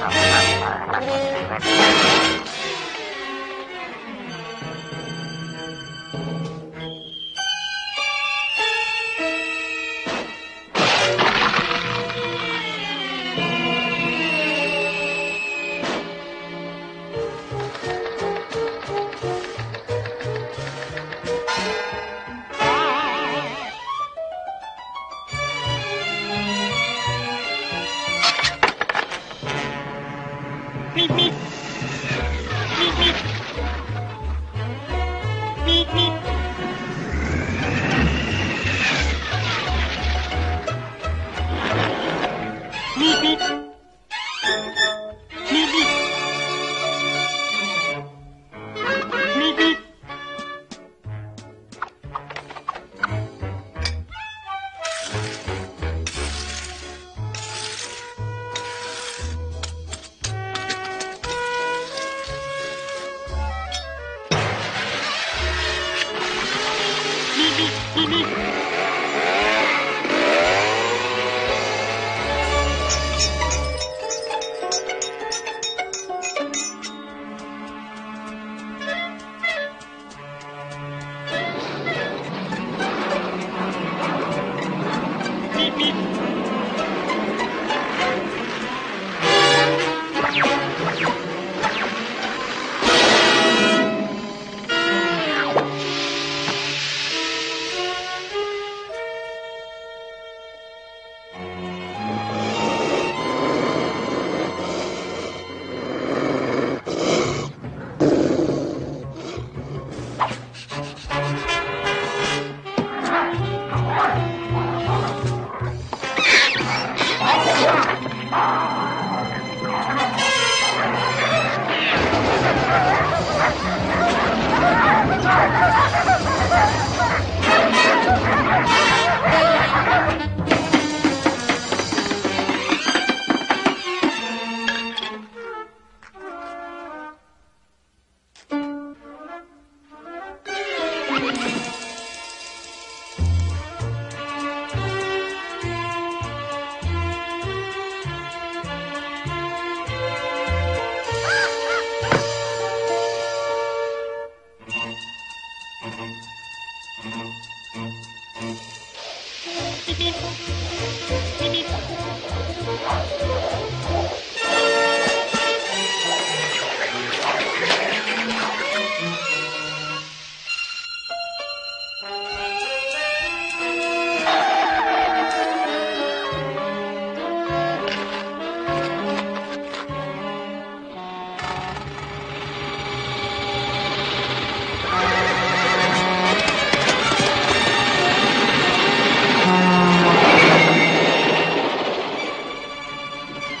Oh, Música Bye.